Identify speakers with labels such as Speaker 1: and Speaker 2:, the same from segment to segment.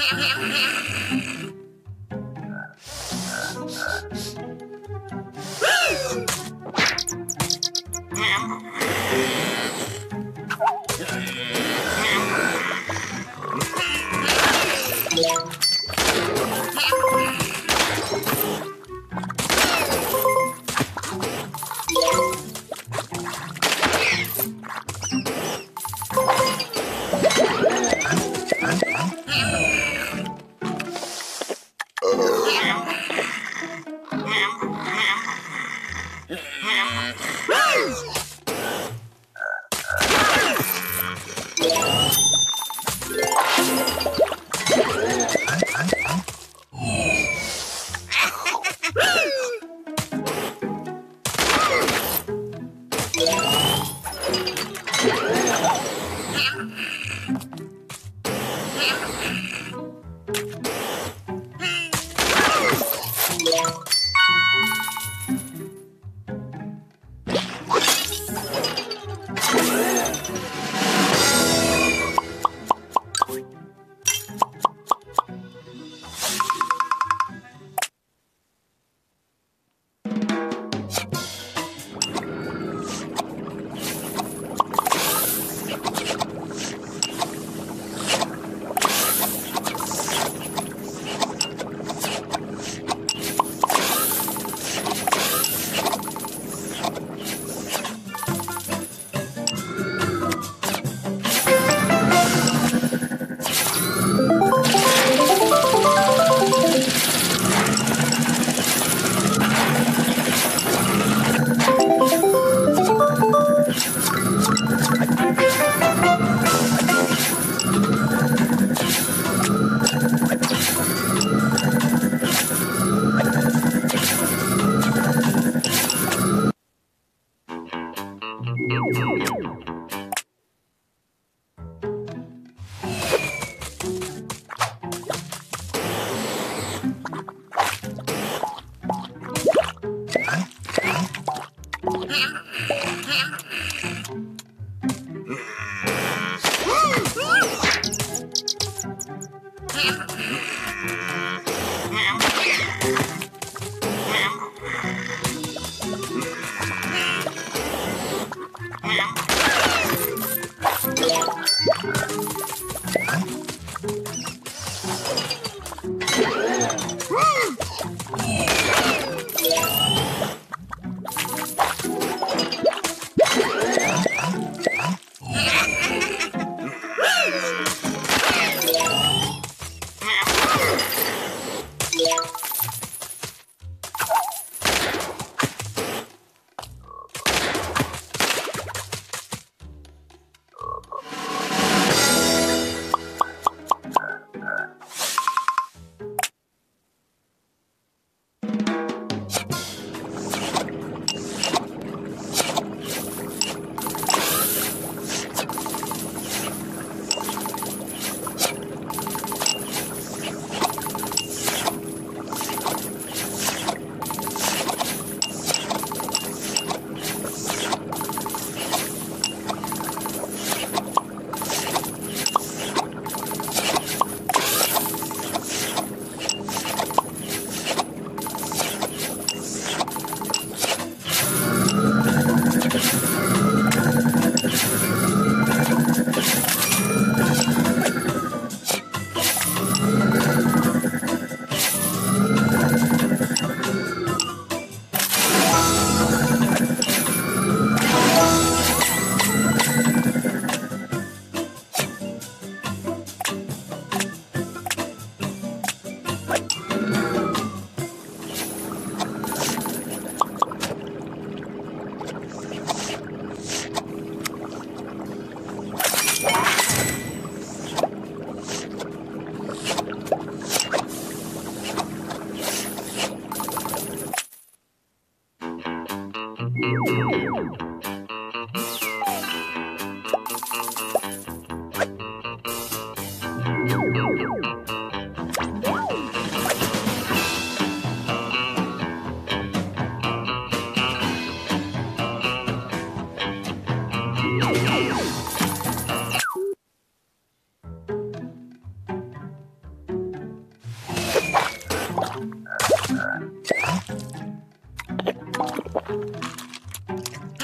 Speaker 1: Ha ha ha!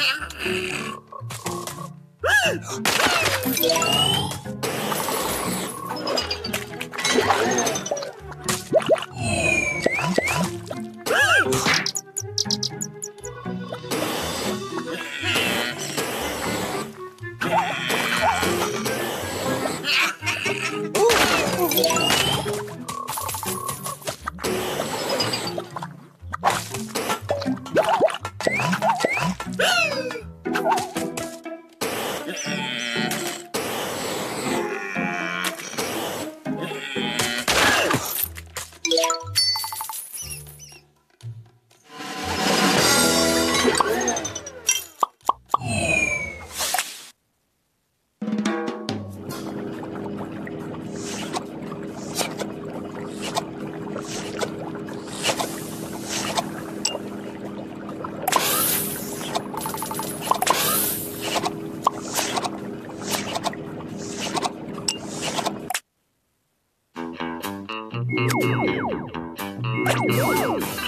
Speaker 1: Yeah. Thank you.